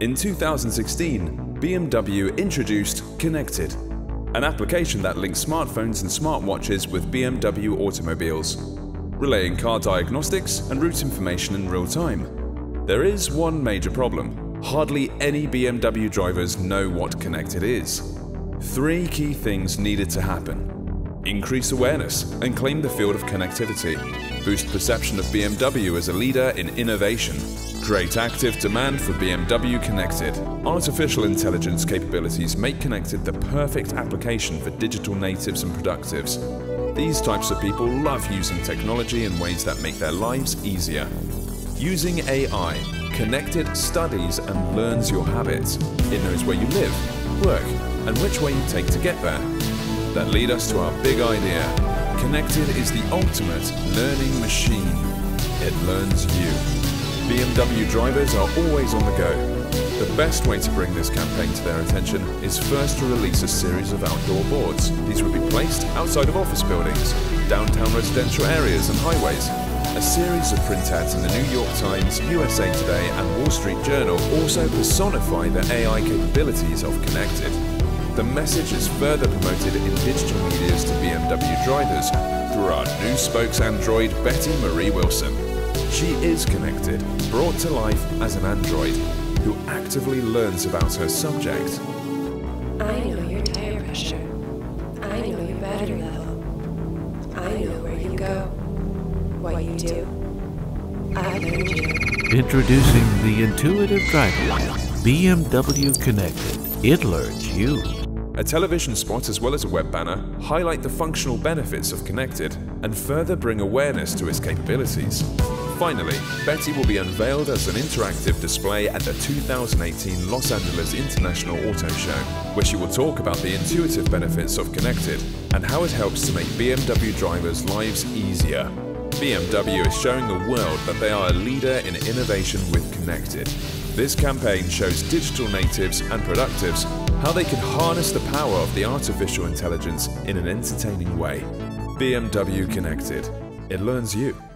In 2016, BMW introduced Connected, an application that links smartphones and smartwatches with BMW automobiles, relaying car diagnostics and route information in real time. There is one major problem. Hardly any BMW drivers know what Connected is. Three key things needed to happen. Increase awareness and claim the field of connectivity. Boost perception of BMW as a leader in innovation Great active demand for BMW Connected. Artificial intelligence capabilities make Connected the perfect application for digital natives and productives. These types of people love using technology in ways that make their lives easier. Using AI, Connected studies and learns your habits. It knows where you live, work, and which way you take to get there. That lead us to our big idea. Connected is the ultimate learning machine. It learns you. BMW drivers are always on the go. The best way to bring this campaign to their attention is first to release a series of outdoor boards. These would be placed outside of office buildings, downtown residential areas and highways. A series of print ads in the New York Times, USA Today and Wall Street Journal also personify the AI capabilities of Connected. The message is further promoted in digital medias to BMW drivers through our new spokes android Betty Marie Wilson. She is connected, brought to life as an android, who actively learns about her subject. I know your tire pressure. I know your battery level. I know where you go, what you do. I learned you. Introducing the intuitive driver, BMW Connected. It learns you. A television spot as well as a web banner highlight the functional benefits of Connected and further bring awareness to its capabilities. Finally, Betty will be unveiled as an interactive display at the 2018 Los Angeles International Auto Show, where she will talk about the intuitive benefits of Connected and how it helps to make BMW drivers' lives easier. BMW is showing the world that they are a leader in innovation with Connected. This campaign shows digital natives and productives how they can harness the power of the artificial intelligence in an entertaining way. BMW Connected. It learns you.